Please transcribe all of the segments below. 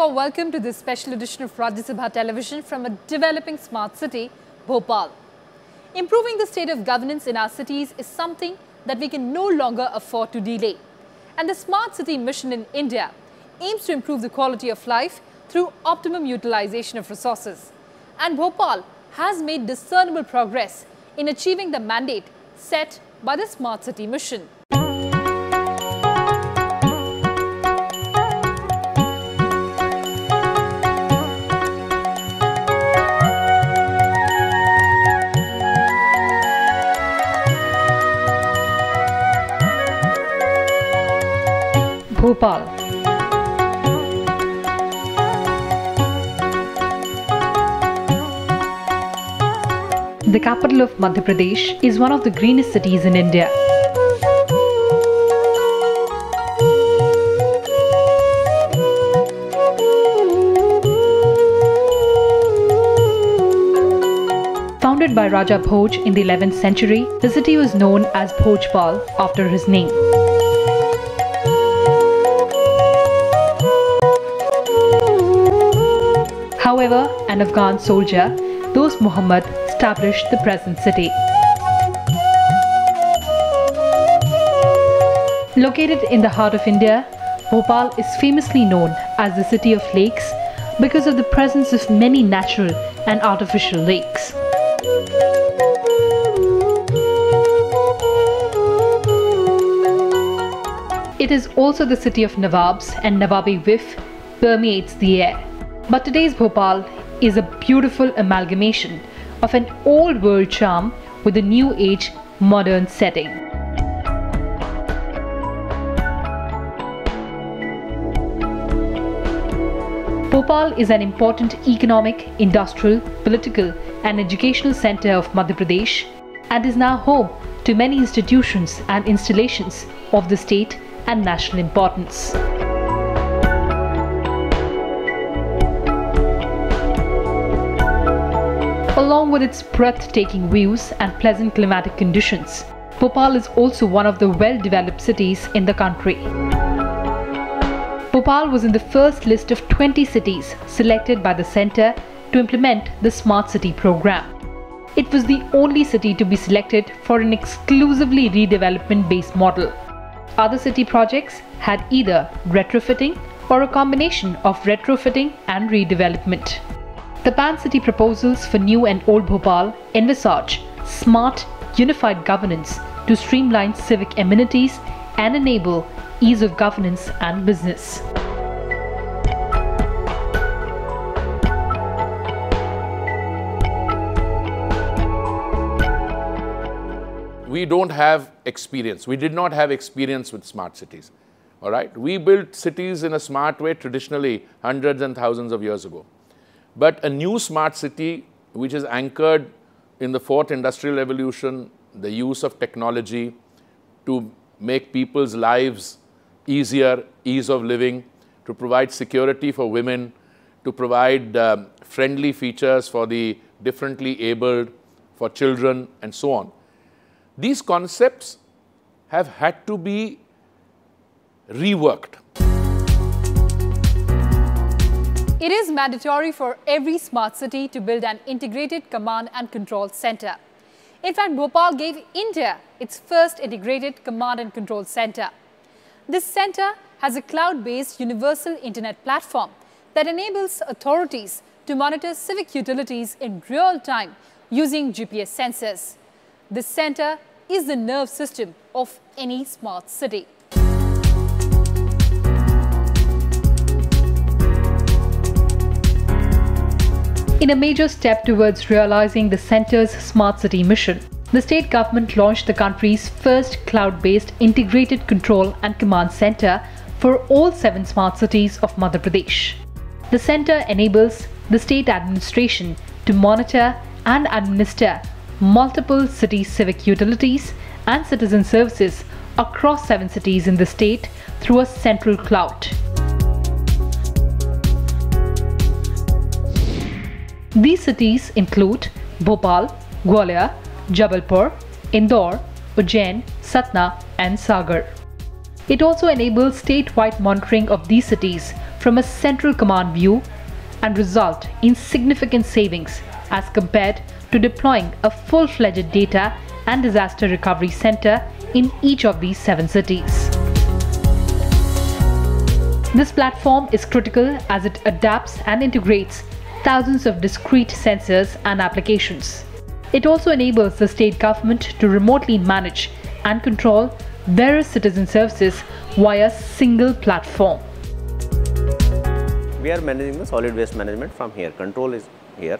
a welcome to this special edition of Rajya Sabha Television from a developing smart city, Bhopal. Improving the state of governance in our cities is something that we can no longer afford to delay. And the Smart City Mission in India aims to improve the quality of life through optimum utilization of resources. And Bhopal has made discernible progress in achieving the mandate set by the Smart City Mission. The capital of Madhya Pradesh is one of the greenest cities in India. Founded by Raja Bhoj in the 11th century, the city was known as Bhojpal after his name. An Afghan soldier, Dost Muhammad, established the present city. Located in the heart of India, Bhopal is famously known as the city of lakes because of the presence of many natural and artificial lakes. It is also the city of Nawabs and Nawabi whiff permeates the air. But today's Bhopal is a beautiful amalgamation of an old world charm with a new age modern setting. Bhopal is an important economic, industrial, political, and educational center of Madhya Pradesh and is now home to many institutions and installations of the state and national importance. Along with its breathtaking views and pleasant climatic conditions, Bhopal is also one of the well-developed cities in the country. Bhopal was in the first list of 20 cities selected by the centre to implement the Smart City program. It was the only city to be selected for an exclusively redevelopment-based model. Other city projects had either retrofitting or a combination of retrofitting and redevelopment. The Pan City proposals for new and old Bhopal envisage smart, unified governance to streamline civic amenities and enable ease of governance and business. We don't have experience. We did not have experience with smart cities. All right. We built cities in a smart way traditionally hundreds and thousands of years ago. But a new smart city, which is anchored in the fourth industrial revolution, the use of technology to make people's lives easier, ease of living, to provide security for women, to provide uh, friendly features for the differently abled, for children, and so on. These concepts have had to be reworked. It is mandatory for every smart city to build an integrated command and control center. In fact, Bhopal gave India its first integrated command and control center. This center has a cloud-based universal internet platform that enables authorities to monitor civic utilities in real time using GPS sensors. This center is the nerve system of any smart city. In a major step towards realizing the center's smart city mission, the state government launched the country's first cloud-based integrated control and command center for all seven smart cities of Madhya Pradesh. The center enables the state administration to monitor and administer multiple city civic utilities and citizen services across seven cities in the state through a central cloud. These cities include Bhopal, Gwalior, Jabalpur, Indore, Ujjain, Satna and Sagar. It also enables statewide monitoring of these cities from a central command view and result in significant savings as compared to deploying a full-fledged data and disaster recovery center in each of these seven cities. This platform is critical as it adapts and integrates thousands of discrete sensors and applications. It also enables the state government to remotely manage and control various citizen services via single platform. We are managing the solid waste management from here. Control is here.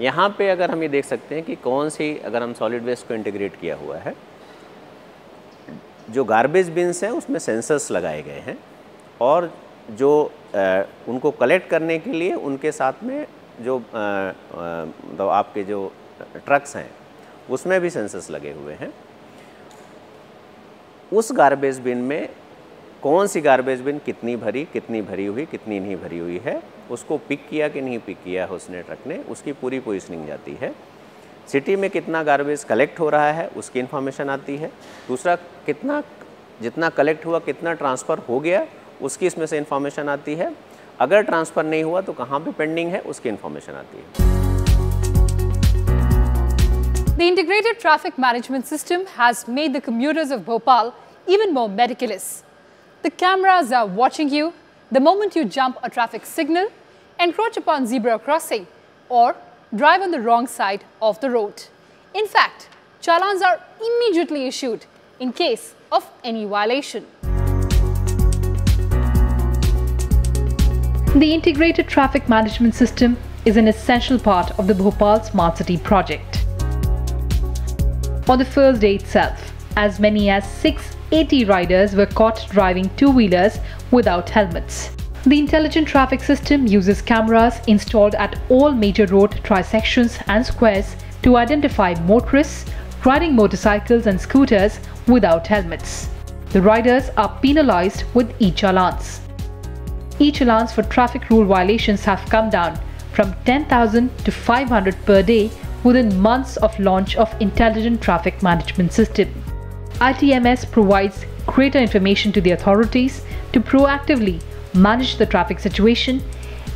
यहाँ पे अगर हम ये देख सकते हैं कि कौन सी अगर हम सॉलिड वेस्ट को इंटीग्रेट किया हुआ है जो गार्बेज बिन्स हैं उसमें सेंसर्स लगाए गए हैं और जो उनको कलेक्ट करने के लिए उनके साथ में जो मतलब आपके जो ट्रक्स हैं, उसमें भी सेंसर्स लगे हुए हैं। उस गार्बेज बिन में कौन सी गार्बेज बिन कितनी भरी कितनी भरी हुई, कितनी नहीं भरी हुई है, उसको पिक किया कि नहीं पिक किया है उसने ट्रक ने, उसकी पूरी पोजिशनिंग जाती है। सिटी में कितना गार्बेज कलेक्ट हो रहा है, उसकी इन्फॉर्मेशन आती है। दूसरा, कितना, जितना कलेक्ट हुआ, कितना ट्रांसफ़र हो गया उसकी इसमें से इन्फॉर्मेशन आती है अगर ट्रांसफ़र नहीं हुआ तो कहाँ पे पेंडिंग है उसकी इन्फॉर्मेशन आती है The integrated traffic management system has made the commuters of Bhopal even more meticulous. The cameras are watching you the moment you jump a traffic signal, encroach upon zebra crossing, or drive on the wrong side of the road. In fact, challans are immediately issued in case of any violation. The integrated traffic management system is an essential part of the Bhopal Smart City project. On the first day itself, as many as 680 riders were caught driving two-wheelers without helmets. The intelligent traffic system uses cameras installed at all major road trisections and squares to identify motorists riding motorcycles and scooters without helmets. The riders are penalized with e-challans e-challans for traffic rule violations have come down from 10,000 to 500 per day within months of launch of Intelligent Traffic Management System. ITMS provides greater information to the authorities to proactively manage the traffic situation,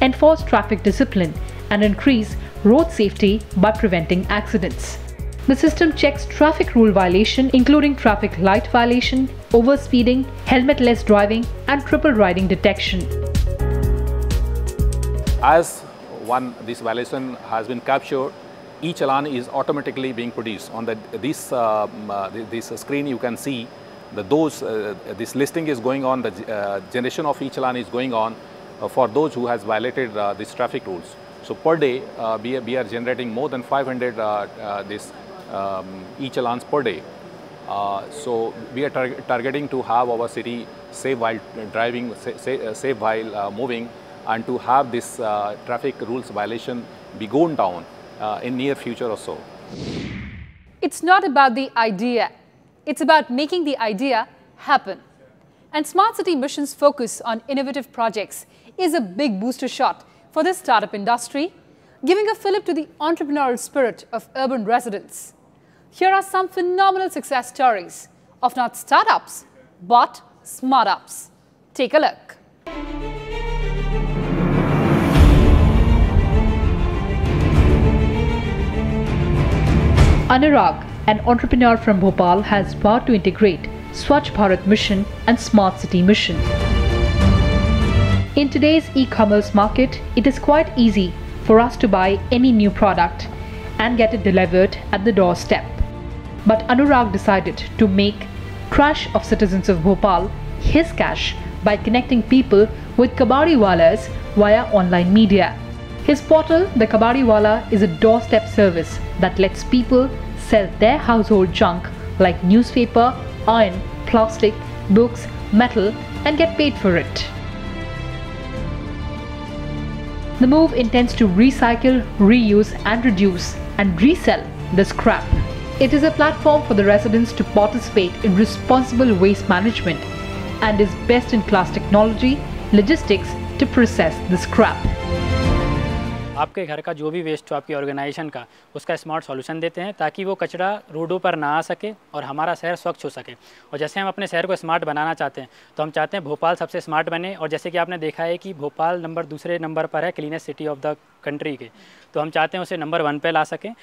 enforce traffic discipline, and increase road safety by preventing accidents. The system checks traffic rule violation including traffic light violation, overspeeding, helmetless driving and triple riding detection. As one this violation has been captured, each challan is automatically being produced. On the, this, um, uh, this screen you can see that those, uh, this listing is going on, the uh, generation of each challan is going on uh, for those who has violated uh, these traffic rules. So per day, uh, we, are, we are generating more than 500 this um, e-challans per day. so we are tar targeting to have our city safe while driving, safe, safe while moving and to have this uh, traffic rules violation be gone down uh, in near future or so. It's not about the idea, it's about making the idea happen. And Smart City Mission's focus on innovative projects is a big booster shot for the startup industry, giving a fillip to the entrepreneurial spirit of urban residents. Here are some phenomenal success stories of not startups, but smart ups. Take a look. Anurag, an entrepreneur from Bhopal, has vowed to integrate Swachh Bharat mission and Smart City mission. In today's e-commerce market, it is quite easy for us to buy any new product and get it delivered at the doorstep. But Anurag decided to make trash of citizens of Bhopal his cash by connecting people with kabadiwalas via online media. His portal, The Kabadiwala, is a doorstep service that lets people sell their household junk like newspaper, iron, plastic, books, metal and get paid for it. The move intends to recycle, reuse and reduce and resell the scrap. It is a platform for the residents to participate in responsible waste management and is best in class technology, logistics to process the scrap. आपके घर का जो भी waste हो, आपकी organisation का, उसका smart solution देते हैं ताकि वो कचरा रोडों पर ना आ सके और हमारा शहर स्वच्छ हो सके। और जैसे हम अपने शहर को स्मार्ट बनाना चाहते हैं तो हम चाहते हैं भोपाल सबसे स्मार्ट बने। और जैसे कि आपने देखा है कि भोपाल नंबर दूसरे नंबर पर है cleanest city of the country के। तो हम चाहते हैं उसे नंबर वन पर ला सकें।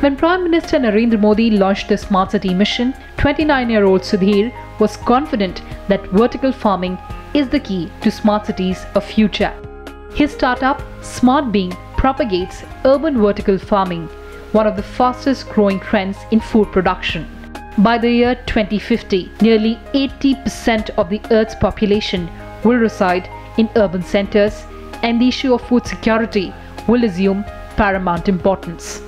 When Prime Minister Narendra Modi launched the Smart City mission, 29 year old Sudhir was confident that vertical farming is the key to smart cities of future. His startup, Smart Being, propagates urban vertical farming, one of the fastest growing trends in food production. By the year 2050, nearly 80% of the Earth's population will reside in urban centers, and the issue of food security will assume paramount importance.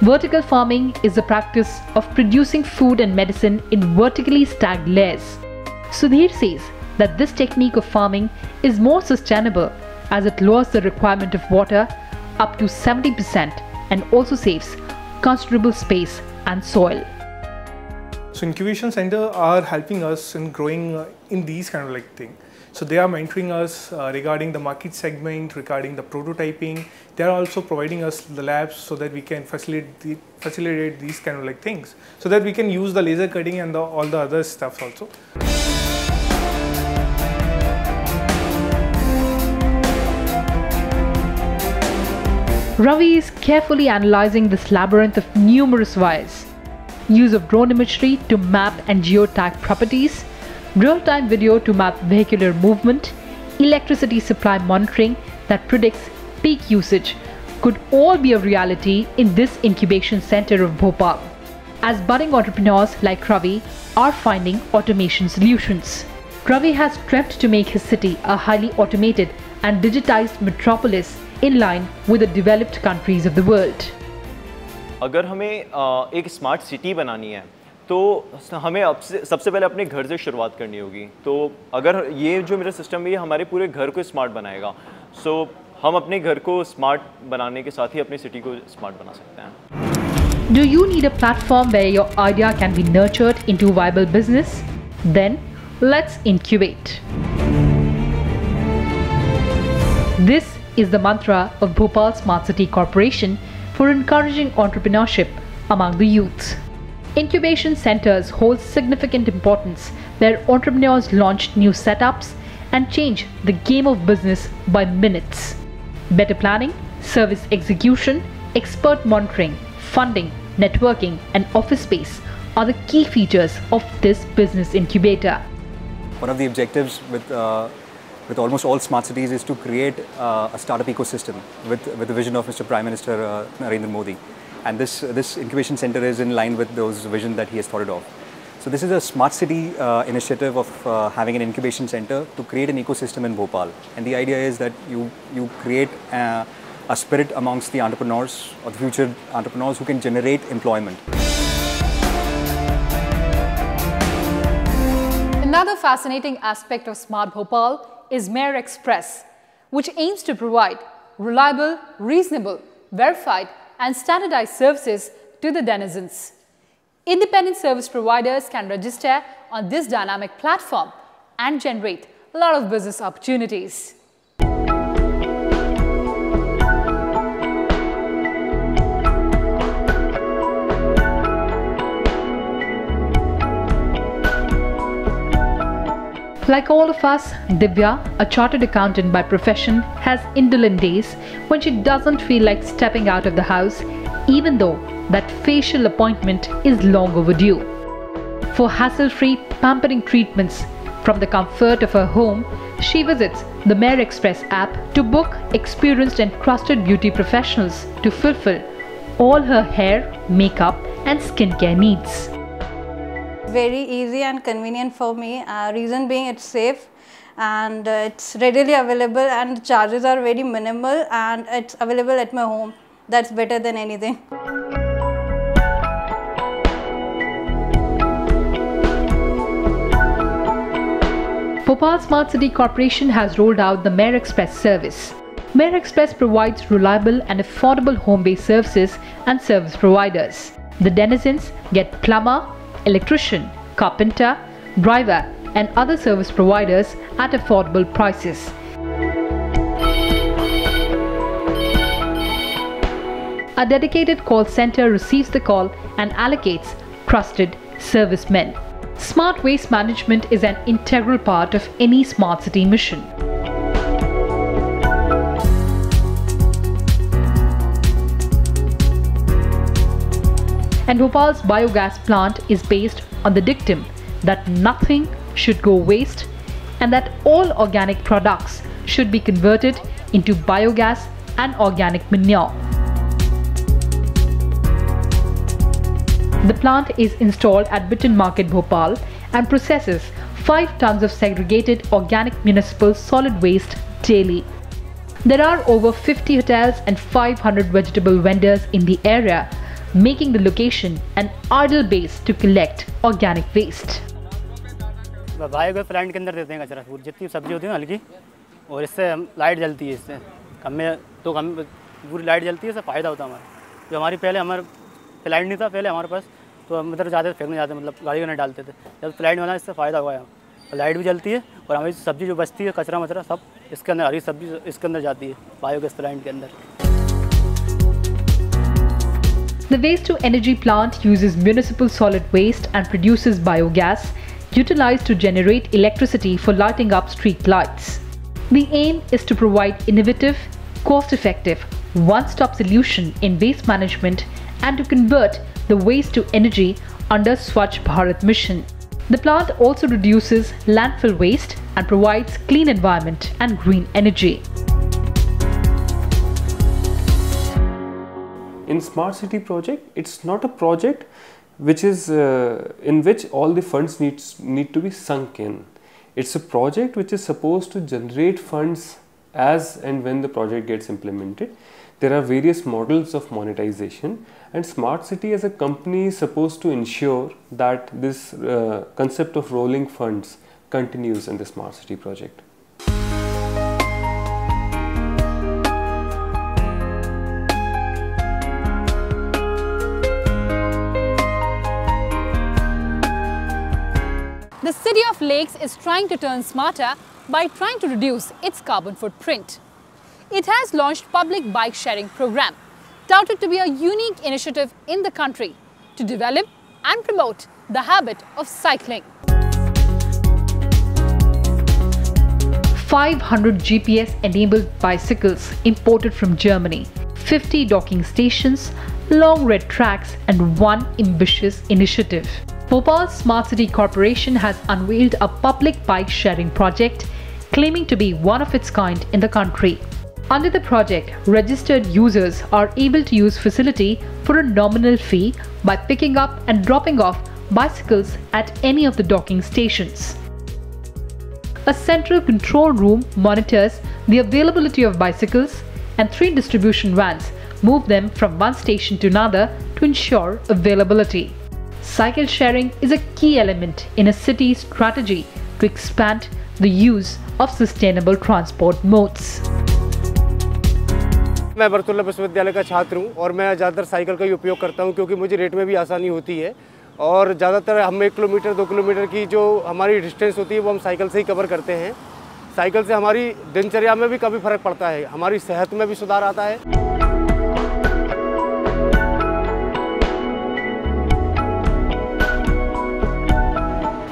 Vertical farming is the practice of producing food and medicine in vertically stacked layers. Sudhir says that this technique of farming is more sustainable as it lowers the requirement of water up to 70% and also saves considerable space and soil. So incubation center are helping us in growing uh, in these kind of like thing. So they are mentoring us uh, regarding the market segment, regarding the prototyping. They are also providing us the labs so that we can facilitate the, facilitate these kind of like things, so that we can use the laser cutting and the, all the other stuff also. Ravi is carefully analyzing this labyrinth of numerous wires. Use of drone imagery to map and geotag properties, real-time video to map vehicular movement, electricity supply monitoring that predicts peak usage could all be a reality in this incubation center of Bhopal. As budding entrepreneurs like Ravi are finding automation solutions. Ravi has dreamt to make his city a highly automated and digitized metropolis in line with the developed countries of the world. अगर हमें अ, एक smart city बनानी है तो हमें अब से सबसे पहले अपने घर से शुरुआत करनी होगी तो अगर ये जो मेरा सिस्टम है ये हमारे पूरे घर को स्मार्ट बनाएगा सो so, हम अपने घर को स्मार्ट बनाने के साथ ही अपनी सिटी को स्मार्ट बना सकते हैं Do you need a platform where your idea can be nurtured into viable business? Then let's incubate. This is the mantra of Bhopal Smart City Corporation for encouraging entrepreneurship among the youth. Incubation centers hold significant importance where entrepreneurs launch new setups and change the game of business by minutes. Better planning, service execution, expert monitoring, funding, networking, and office space are the key features of this business incubator. One of the objectives with, uh, with almost all smart cities is to create uh, a startup ecosystem with, with the vision of Mr. Prime Minister uh, Narendra Modi. And this, this incubation center is in line with those vision that he has thought of. So this is a smart city uh, initiative of uh, having an incubation center to create an ecosystem in Bhopal. And the idea is that you, you create uh, a spirit amongst the entrepreneurs or the future entrepreneurs who can generate employment. Another fascinating aspect of Smart Bhopal is Mayor Express, which aims to provide reliable, reasonable, verified and standardized services to the denizens. Independent service providers can register on this dynamic platform and generate a lot of business opportunities. Like all of us, Divya, a chartered accountant by profession, has indolent days when she doesn't feel like stepping out of the house, even though that facial appointment is long overdue. For hassle free, pampering treatments from the comfort of her home, she visits the Mayor Express app to book experienced and trusted beauty professionals to fulfill all her hair, makeup, and skincare needs very easy and convenient for me. Uh, reason being it's safe and uh, it's readily available and charges are very minimal and it's available at my home. That's better than anything. Bhopal Smart City Corporation has rolled out the Mayor Express service. Mayor Express provides reliable and affordable home-based services and service providers. The denizens get plumber, electrician, carpenter, driver, and other service providers at affordable prices. A dedicated call center receives the call and allocates trusted servicemen. Smart waste management is an integral part of any smart city mission. And Bhopal's biogas plant is based on the dictum that nothing should go waste and that all organic products should be converted into biogas and organic manure. The plant is installed at Bittan Market Bhopal and processes 5 tons of segregated organic municipal solid waste daily. There are over 50 hotels and 500 vegetable vendors in the area, making the location an ideal base to collect organic waste. Biogas plant के अंदर देते हैं कचरा जितनी सब्ज़ी होती है ना हल्की, और इससे हम लाइट जलती है इससे। कम में तो कम पूरी लाइट जलती है, इससे फ़ायदा होता है हमारा। जो हमारी पहले हमारे फ़्लाइट नहीं था पहले हमारे पास तो हम इधर जाते फेंकने जाते मतलब गाड़ी में डालते थे। जब फ़्लाइट बना इससे फ़ायदा हुआ है। लाइट भी जलती है, और हमारी सब्ज़ी जो बचती है कचरा मचरा सब इसके अंदर, हरी सब्ज़ी इसके अंदर जाती है बायोगैस प्लांट के अंदर। The waste to energy plant uses municipal solid waste and produces biogas utilized to generate electricity for lighting up street lights. The aim is to provide innovative, cost effective, one stop solution in waste management and to convert the waste to energy under Swachh Bharat mission. The plant also reduces landfill waste and provides clean environment and green energy. In Smart City project, it's not a project which is uh, in which all the funds needs need to be sunk in. It's a project which is supposed to generate funds as and when the project gets implemented there are various models of monetization and smart city as a company is supposed to ensure that this uh, concept of rolling funds continues in the smart city project The City of Lakes is trying to turn smarter by trying to reduce its carbon footprint it has launched public bike sharing program, touted to be a unique initiative in the country to develop and promote the habit of cycling. 500 GPS-enabled bicycles imported from Germany, 50 docking stations, long red tracks and one ambitious initiative. Bhopal Smart City Corporation has unveiled a public bike sharing project claiming to be one of its kind in the country. Under the project, registered users are able to use facility for a nominal fee by picking up and dropping off bicycles at any of the docking stations. A central control room monitors the availability of bicycles and three distribution vans move them from one station to another to ensure availability. Cycle sharing is a key element in a city's strategy to expand the use of sustainable transport modes. मैं बरतुल्ला विश्वविद्यालय का छात्र हूँ और मैं ज़्यादातर cycle का ही उपयोग करता हूँ क्योंकि मुझे रेट में भी आसानी होती है और ज़्यादातर हम एक किलोमीटर, दो किलोमीटर की जो हमारी डिस्टेंस होती है वो हम साइकिल से ही कवर करते हैं साइकिल से हमारी दिनचर्या में भी काफ़ी फ़र्क पड़ता है, हमारी सेहत में भी सुधार आता है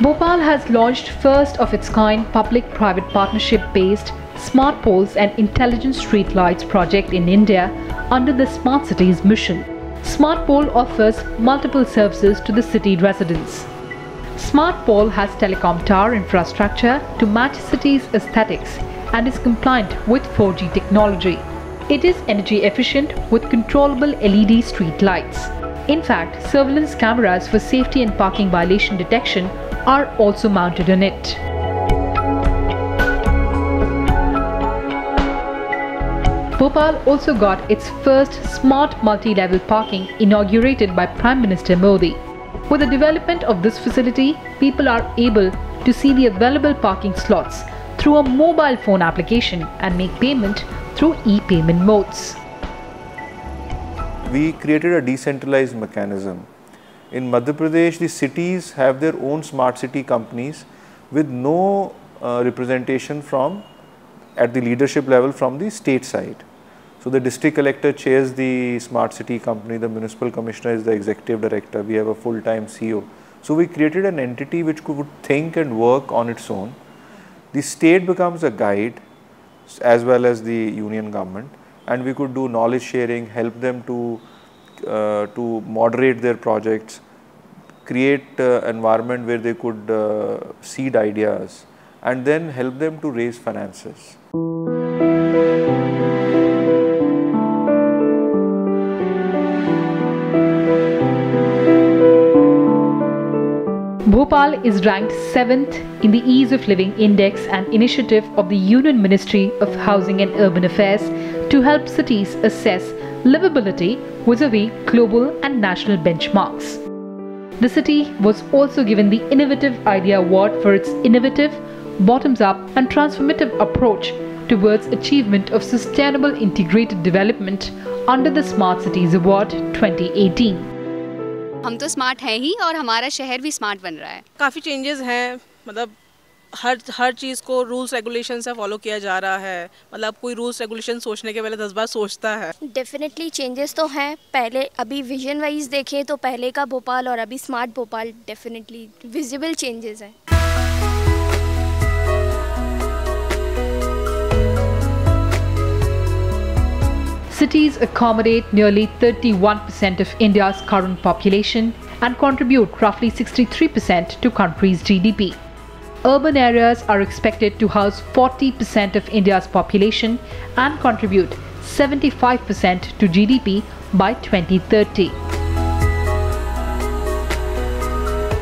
Bhopal has launched first of its kind public-private partnership based smart poles and intelligent street lights project in India under the Smart Cities mission. Smart Pole offers multiple services to the city residents. Smart Pole has telecom tower infrastructure to match city's aesthetics and is compliant with 4G technology. It is energy efficient with controllable LED street lights. In fact, surveillance cameras for safety and parking violation detection are also mounted on it. Bhopal also got its first smart multi-level parking inaugurated by Prime Minister Modi. With the development of this facility, people are able to see the available parking slots through a mobile phone application and make payment through e-payment modes. We created a decentralized mechanism In Madhya Pradesh, the cities have their own smart city companies with no uh, representation from at the leadership level from the state side. So the district collector chairs the smart city company, the municipal commissioner is the executive director, we have a full-time CEO. So we created an entity which could think and work on its own. The state becomes a guide as well as the union government and we could do knowledge sharing, help them to, to moderate their projects, create uh, environment where they could uh, seed ideas and then help them to raise finances. Bhopal is ranked 7th in the Ease of Living Index and initiative of the Union Ministry of Housing and Urban Affairs to help cities assess livability vis-a-vis global and national benchmarks. The city was also given the Innovative Idea Award for its innovative, bottoms-up and transformative approach towards achievement of sustainable integrated development under the Smart Cities Award 2018. हम तो smart हैं ही और हमारा शहर भी smart बन रहा है काफ़ी चेंजेस हैं मतलब हर हर चीज़ को रूल्स रेगुलेशन से फॉलो किया जा रहा है। मतलब कोई रूल्स रेगुलेशन सोचने के पहले दस बार सोचता है। डेफिनेटली चेंजेस तो हैं। पहले अभी विजन वाइज देखें तो पहले का भोपाल और अभी smart Bhopal definitely visible changes हैं। Cities accommodate nearly 31% of India's current population and contribute roughly 63% to country's GDP. Urban areas are expected to house 40% of India's population and contribute 75% to GDP by 2030.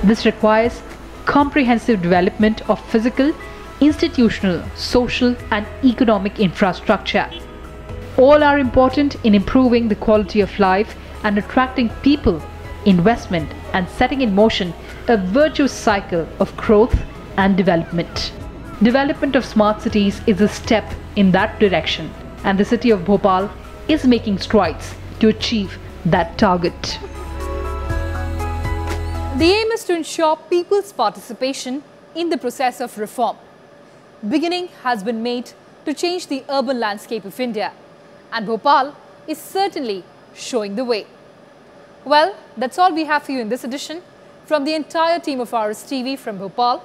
This requires comprehensive development of physical, institutional, social and economic infrastructure. All are important in improving the quality of life and attracting people, investment and setting in motion a virtuous cycle of growth and development. Development of smart cities is a step in that direction and the city of Bhopal is making strides to achieve that target. The aim is to ensure people's participation in the process of reform. Beginning has been made to change the urban landscape of India and Bhopal is certainly showing the way. Well, that's all we have for you in this edition. From the entire team of RS TV from Bhopal,